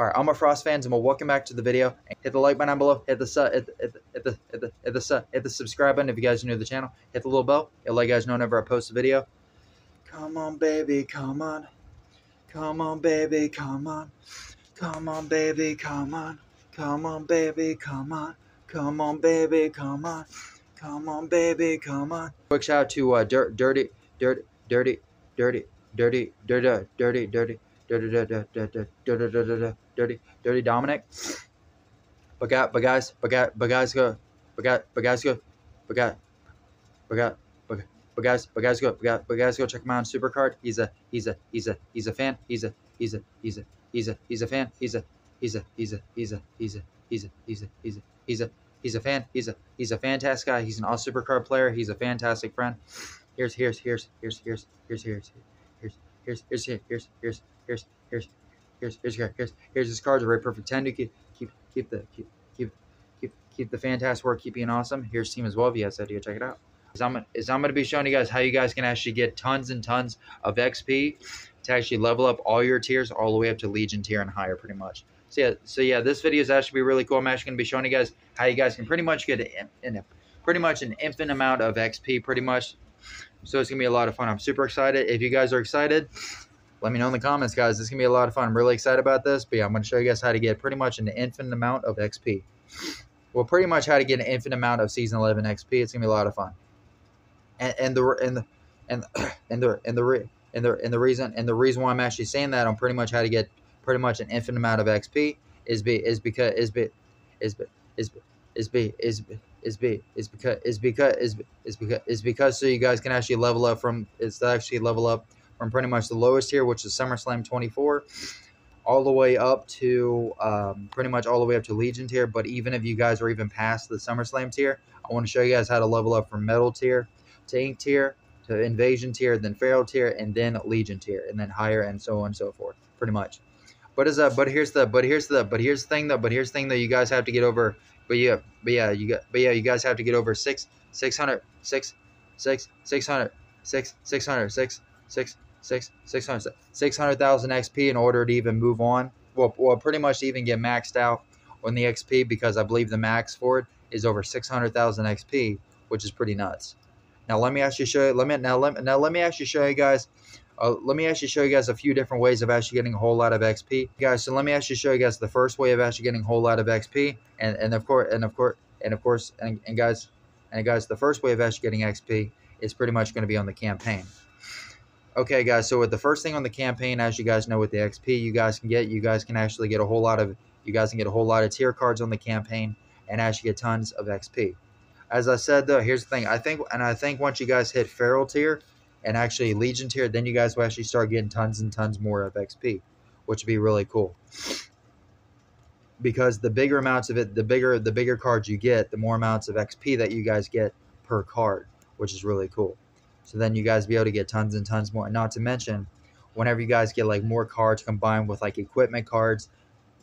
All right, all my Frost fans, and well, welcome back to the video. Hit the like button down below. Hit the su- hit the hit the hit the the hit the, subscribe button if you guys are new to the channel. Hit the little bell. It'll let you guys know whenever I post a video. Come on, baby, come on, come on, baby, come on, come on, baby, come on, come on, baby, come on, come on, baby, come on, come on, baby, come on. Quick shout out to uh, dirt, dirty, dirty, dirty, dirty, dirty, dirty, dirty, dirty dirty, dirty, dirty, dirty, dirty, dirty, Dominic. But got, but guys, but got, but guys go, but got, but guys go, but got, but got, but guys, but guys go, but got, but guys go check him out on Supercard. He's a, he's a, he's a, he's a fan. He's a, he's a, he's a, he's a, he's a fan. He's a, he's a, he's a, he's a, he's a, he's a, he's a, he's a, he's a, he's a fan. He's a, he's a fantastic guy. He's an all Supercard player. He's a fantastic friend. Here's, here's, here's, here's, here's, here's, here's, here's, here's, here's, here's, here's, here's, here's, here's, here's, here's, here's, his cards. A very perfect ten to keep, keep, keep the, keep, keep, keep, keep the fantastic work, keep being awesome. Here's team as well. If you guys said you check it out. Is I'm, is I'm going to be showing you guys how you guys can actually get tons and tons of XP to actually level up all your tiers all the way up to Legion tier and higher, pretty much. So yeah, so yeah, this video is actually be really cool. I'm actually to be showing you guys how you guys can pretty much get in, in pretty much an infinite amount of XP, pretty much. So it's gonna be a lot of fun. I'm super excited. If you guys are excited, let me know in the comments, guys. This is gonna be a lot of fun. I'm really excited about this. But yeah, I'm gonna show you guys how to get pretty much an infinite amount of XP. Well, pretty much how to get an infinite amount of season 11 XP. It's gonna be a lot of fun. And, and the and the and and the and the and the and the reason and the reason why I'm actually saying that on pretty much how to get pretty much an infinite amount of XP is be is because is be is be is be is be is be is be is be is because is because is is because is because so you guys can actually level up from it's actually level up from pretty much the lowest here, which is SummerSlam 24, all the way up to um, pretty much all the way up to Legion tier. But even if you guys are even past the SummerSlam tier, I want to show you guys how to level up from Metal tier to Ink tier to Invasion tier, then Feral tier, and then Legion tier, and then higher, and so on and so forth. Pretty much. But is that? But here's the. But here's the. But here's the thing though. But here's the thing that you guys have to get over. But yeah. But yeah. You got. But yeah. You guys have to get over six. Six hundred. Six. Six. Six hundred. Six. Six hundred. Six. Six. Six. Six hundred. Six hundred thousand XP in order to even move on. Well, well, pretty much even get maxed out on the XP because I believe the max for it is over six hundred thousand XP, which is pretty nuts. Now let me actually show you. Let me now let now let me actually show you guys uh, let me actually show you guys a few different ways of actually getting a whole lot of XP, guys. So let me actually show you guys the first way of actually getting a whole lot of XP, and and of course and of course and of course and, and guys and guys, the first way of actually getting XP is pretty much going to be on the campaign. Okay, guys. So with the first thing on the campaign, as you guys know, with the XP you guys can get, you guys can actually get a whole lot of you guys can get a whole lot of tier cards on the campaign and actually get tons of XP. As I said though, here's the thing. I think and I think once you guys hit feral tier, and actually Legion tier, then you guys will actually start getting tons and tons more of XP, which would be really cool. Because the bigger amounts of it, the bigger the bigger cards you get, the more amounts of XP that you guys get per card, which is really cool. So then you guys be able to get tons and tons more. And not to mention, whenever you guys get like more cards combined with like equipment cards,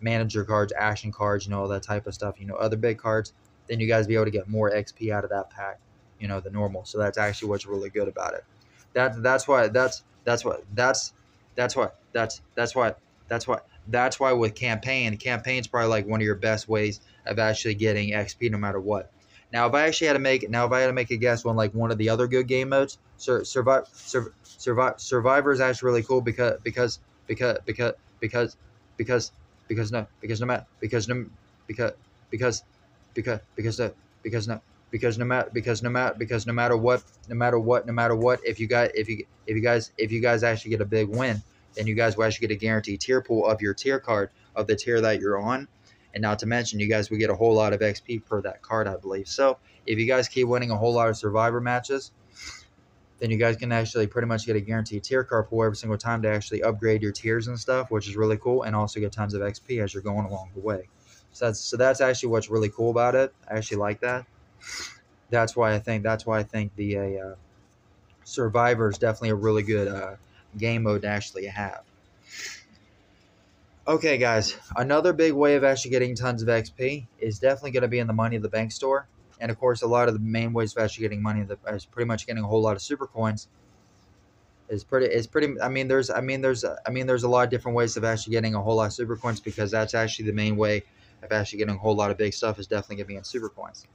manager cards, action cards, you know, all that type of stuff, you know, other big cards, then you guys be able to get more XP out of that pack, you know, the normal. So that's actually what's really good about it. That that's why that's that's what that's that's what that's that's what that's why that's why with campaign, campaign's probably like one of your best ways of actually getting XP no matter what. Now, if I actually had to make now if I had to make a guess on like one of the other good game modes, sur- survive sur- survive survivor is actually really cool because because because because because because because no because no matter because no because because because because no because no because no matter because no matter because no matter what no matter what no matter what if you guys if you if you guys if you guys actually get a big win then you guys will actually get a guaranteed tier pool of your tier card of the tier that you're on. And not to mention you guys will get a whole lot of xp per that card i believe. So if you guys keep winning a whole lot of survivor matches then you guys can actually pretty much get a guaranteed tier card pool every single time to actually upgrade your tiers and stuff which is really cool and also get tons of xp as you're going along the way. So that's so that's actually what's really cool about it. I actually like that that's why I think that's why I think the uh, Survivor is definitely a really good uh, game mode to actually have. Okay, guys, another big way of actually getting tons of XP is definitely going to be in the Money of the Bank store. And of course, a lot of the main ways of actually getting money is pretty much getting a whole lot of super coins. is pretty is pretty I mean there's I mean there's I mean there's a lot of different ways of actually getting a whole lot of super coins because that's actually the main way of actually getting a whole lot of big stuff is definitely be in super coins.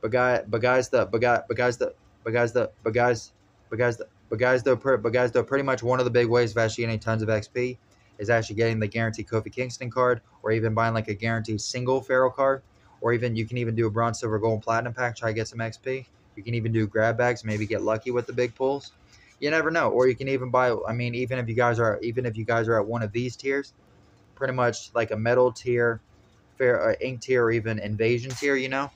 But guy but guys the but guy but guys the but guys the but guys the but guys though but guys though pretty much one of the big ways of actually getting tons of XP is actually getting the guaranteed Kofi Kingston card or even buying like a guaranteed single Feral card or even you can even do a bronze silver gold platinum pack try to get some XP. You can even do grab bags, maybe get lucky with the big pulls you never know. Or you can even buy. I mean, even if you guys are even if you guys are at one of these tiers, pretty much like a metal tier, fair uh, ink tier, or even invasion tier. You know,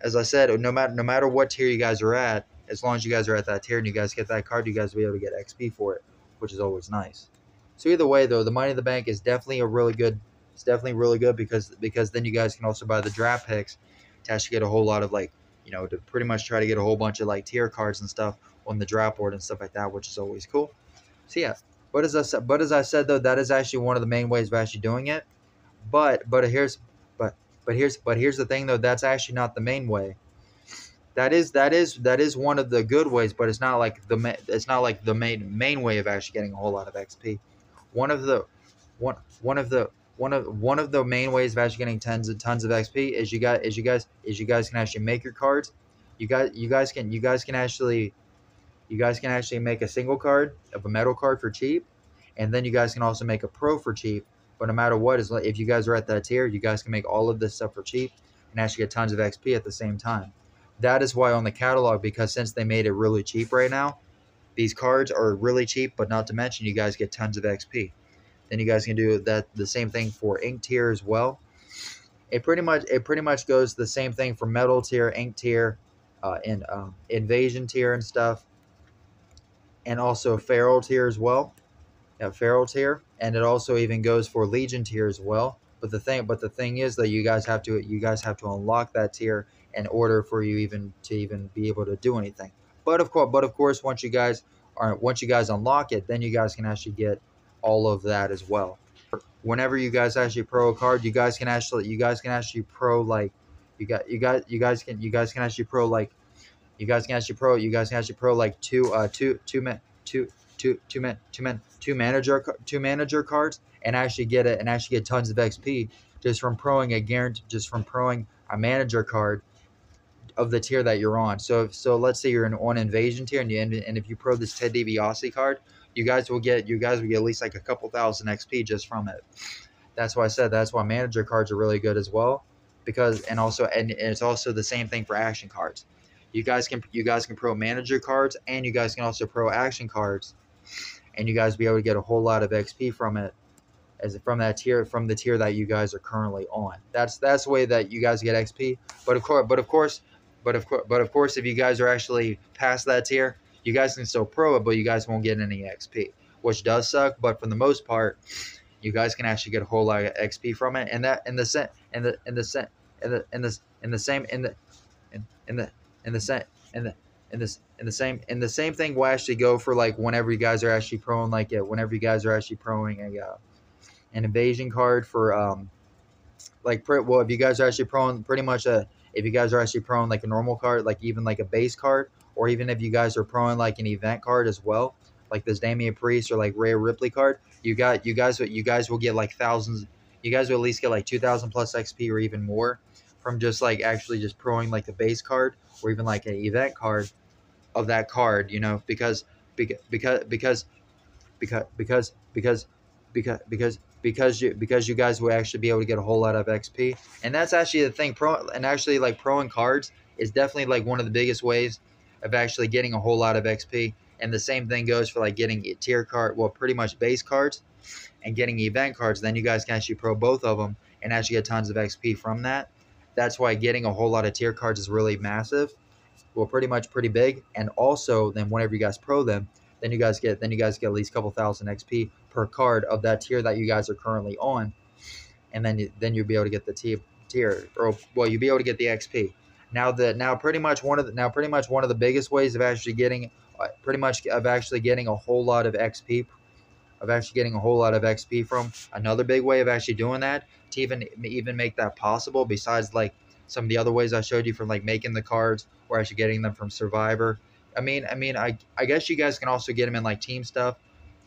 as I said, no matter no matter what tier you guys are at, as long as you guys are at that tier and you guys get that card, you guys will be able to get XP for it, which is always nice. So either way, though, the money in the bank is definitely a really good. It's definitely really good because because then you guys can also buy the draft picks to actually get a whole lot of like you know to pretty much try to get a whole bunch of like tier cards and stuff on the draft board and stuff like that, which is always cool. So yeah, but as I said, but as I said though, that is actually one of the main ways of actually doing it. But but here's but here's but here's the thing though, that's actually not the main way. That is that is that is one of the good ways, but it's not like the it's not like the main main way of actually getting a whole lot of XP. One of the one one of the one of one of the main ways of actually getting tons and tons of XP is you guys is you guys is you guys can actually make your cards. You guys you guys can you guys can actually you guys can actually make a single card of a metal card for cheap, and then you guys can also make a pro for cheap. But no matter what, is if you guys are at that tier, you guys can make all of this stuff for cheap and actually get tons of XP at the same time. That is why on the catalog, because since they made it really cheap right now, these cards are really cheap, but not to mention you guys get tons of XP. Then you guys can do that the same thing for ink tier as well. It pretty much it pretty much goes the same thing for metal tier, ink tier, uh, and um, invasion tier and stuff and also Feral tier as well. Yeah, Feral tier, and it also even goes for Legion tier as well. But the thing, but the thing is that you guys have to you guys have to unlock that tier in order for you even to even be able to do anything. But of course, but of course, once you guys are once you guys unlock it, then you guys can actually get all of that as well. Whenever you guys actually pro a card, you guys can actually you guys can actually pro like you got you got you guys can you guys can actually pro like you guys can actually pro. You guys can actually pro like two, uh, two, two men, two, two, two men, two men, two manager, two manager cards, and actually get it, and actually get tons of XP just from proing a guarantee, just from proing a manager card of the tier that you're on. So, if, so let's say you're in on invasion tier, and you and if you pro this Ted DiBiase card, you guys will get you guys will get at least like a couple thousand XP just from it. That's why I said that's why manager cards are really good as well, because and also and it's also the same thing for action cards. You guys can you guys can pro manager cards and you guys can also pro action cards, and you guys be able to get a whole lot of XP from it, as from that tier from the tier that you guys are currently on. That's that's the way that you guys get XP. But of course, but of course, but of course, but of course, if you guys are actually past that tier, you guys can still pro it, but you guys won't get any XP, which does suck. But for the most part, you guys can actually get a whole lot of XP from it, and that in the set in the in the sense in the in the in the same in the in, in the and the same and the and this and the same and the same thing will actually go for like whenever you guys are actually proing like whenever you guys are actually proing a uh, an invasion card for um like well if you guys are actually proing pretty much a if you guys are actually proing like a normal card like even like a base card or even if you guys are proing like an event card as well like this Damian Priest or like Rhea Ripley card you got you guys you guys will get like thousands you guys will at least get like 2000 plus XP or even more from just like actually just proing like the base card or even like an event card of that card, you know, because because because because because because because because because you because you guys will actually be able to get a whole lot of XP. And that's actually the thing pro and actually like proing cards is definitely like one of the biggest ways of actually getting a whole lot of XP. And the same thing goes for like getting tier card, well, pretty much base cards and getting event cards. Then you guys can actually pro both of them and actually get tons of XP from that. That's why getting a whole lot of tier cards is really massive. Well, pretty much pretty big. And also, then whenever you guys pro them, then you guys get then you guys get at least a couple thousand XP per card of that tier that you guys are currently on, and then you, then you'll be able to get the tier tier or well you'll be able to get the XP. Now the now pretty much one of the now pretty much one of the biggest ways of actually getting uh, pretty much of actually getting a whole lot of XP of actually getting a whole lot of XP from. Another big way of actually doing that to even even make that possible, besides like some of the other ways I showed you from like making the cards or actually getting them from Survivor, I mean, I mean, I I guess you guys can also get them in like team stuff,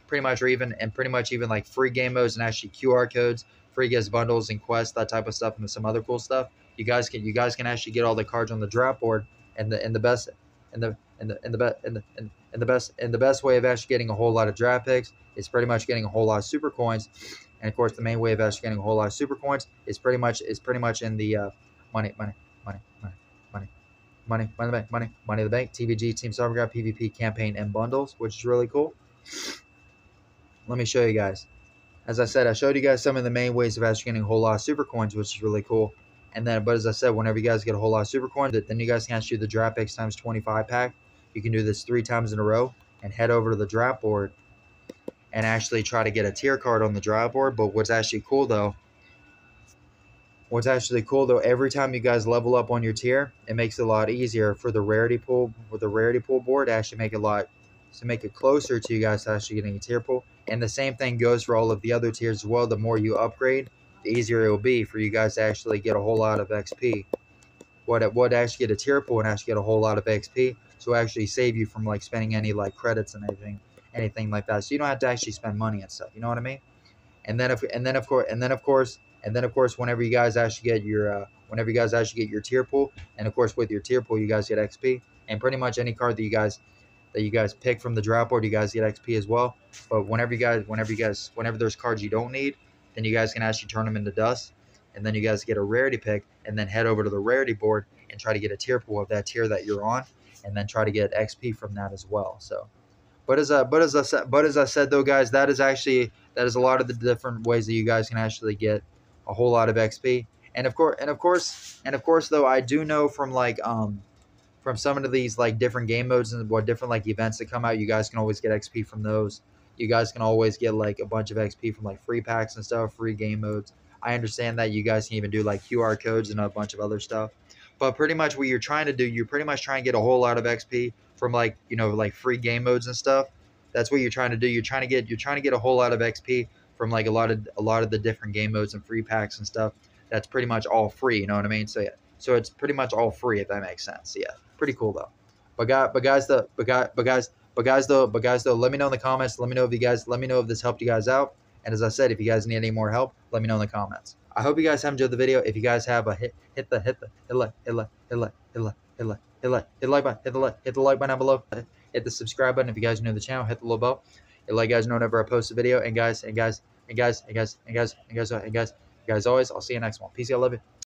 pretty much, or even and pretty much even like free game modes and actually QR codes, free guest bundles and quests, that type of stuff, and some other cool stuff. You guys can you guys can actually get all the cards on the draft board, and the and the best and the and the and the best and the and, and the best and the best way of actually getting a whole lot of draft picks is pretty much getting a whole lot of super coins, and of course the main way of actually getting a whole lot of super coins is pretty much is pretty much in the uh, money money money money money money money the bank money money the bank TVG Team Cybergraph PvP campaign and bundles, which is really cool. Let me show you guys. As I said, I showed you guys some of the main ways of actually getting a whole lot of super coins, which is really cool. And then, but as I said, whenever you guys get a whole lot of super coins, then you guys can actually do the draft picks times 25 pack. You can do this three times in a row and head over to the draft board and actually try to get a tier card on the draft board. But what's actually cool though, what's actually cool though, every time you guys level up on your tier, it makes it a lot easier for the rarity pool, for the rarity pool board to actually make it a lot, to make it closer to you guys to actually getting a tier pool. And the same thing goes for all of the other tiers as well. The more you upgrade, the easier it will be for you guys to actually get a whole lot of XP. What what actually get a tier pool and actually get a whole lot of XP, so actually save you from like spending any like credits and anything, anything like that. So you don't have to actually spend money and stuff. You know what I mean? And then if and then of course and then of course and then of course whenever you guys actually get your uh, whenever you guys actually get your tier pool, and of course with your tier pool you guys get XP, and pretty much any card that you guys that you guys pick from the draft board, you guys get XP as well. But whenever you guys, whenever you guys, whenever there's cards you don't need, then you guys can actually turn them into dust, and then you guys get a rarity pick, and then head over to the rarity board and try to get a tier pool of that tier that you're on, and then try to get XP from that as well. So, but as I, but as I said, but as I said though, guys, that is actually that is a lot of the different ways that you guys can actually get a whole lot of XP. And of course, and of course, and of course, though, I do know from like um from some of these like different game modes and what different like events that come out, you guys can always get XP from those. You guys can always get like a bunch of XP from like free packs and stuff, free game modes. I understand that you guys can even do like QR codes and a bunch of other stuff. But pretty much what you're trying to do, you're pretty much trying to get a whole lot of XP from like, you know, like free game modes and stuff. That's what you're trying to do. You're trying to get you're trying to get a whole lot of XP from like a lot of a lot of the different game modes and free packs and stuff. That's pretty much all free, you know what I mean? So yeah. So it's pretty much all free if that makes sense. Yeah. Pretty cool though. But guys, but guys, the but guys, but guys, but guys though, but guys though, let me know in the comments. Let me know if you guys, let me know if this helped you guys out. And as I said, if you guys need any more help, let me know in the comments. I hope you guys have enjoyed the video. If you guys have a hit, hit the hit the hit like hit like hit like hit like hit like hit like hit the like button, hit the like hit the like button down below. Hit the subscribe button if you guys are new to the channel. Hit the little bell. It let you guys know whenever I post a video. And guys, and guys, and guys, and guys, and guys, and guys, and guys, and guys, always. I'll see you next one. Peace. I love you.